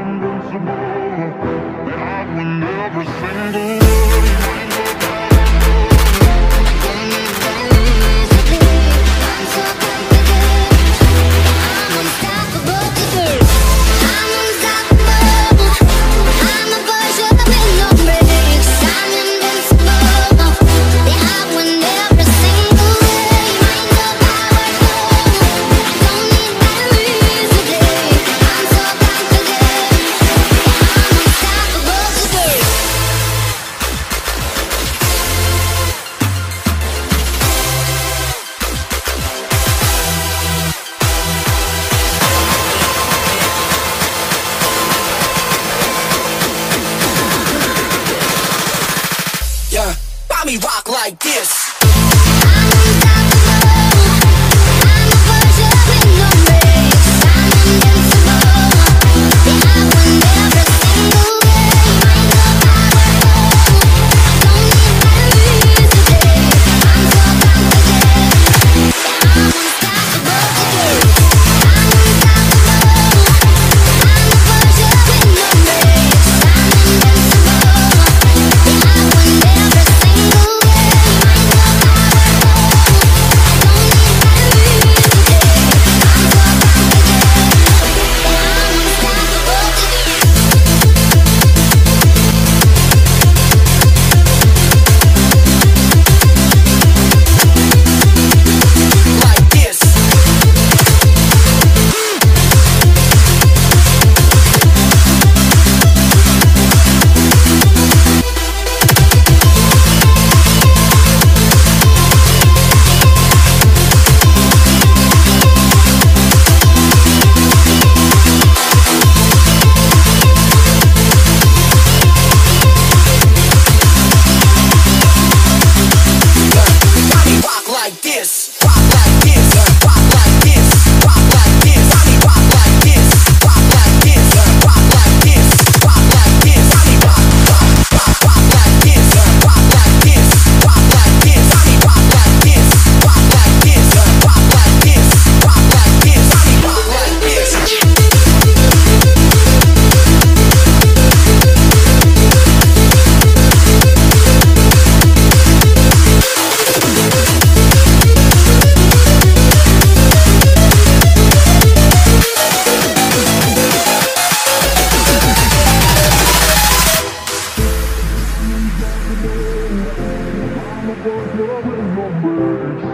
invincible. That I will never single. Mommy rock like this.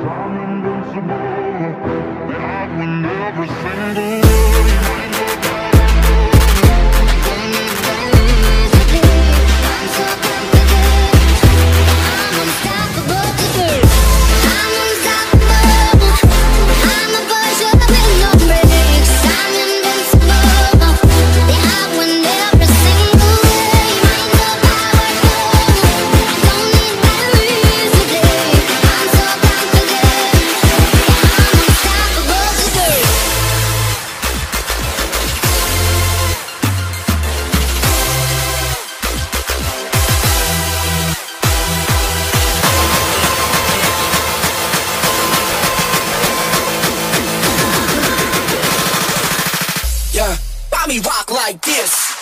I'm invincible. me rock like this.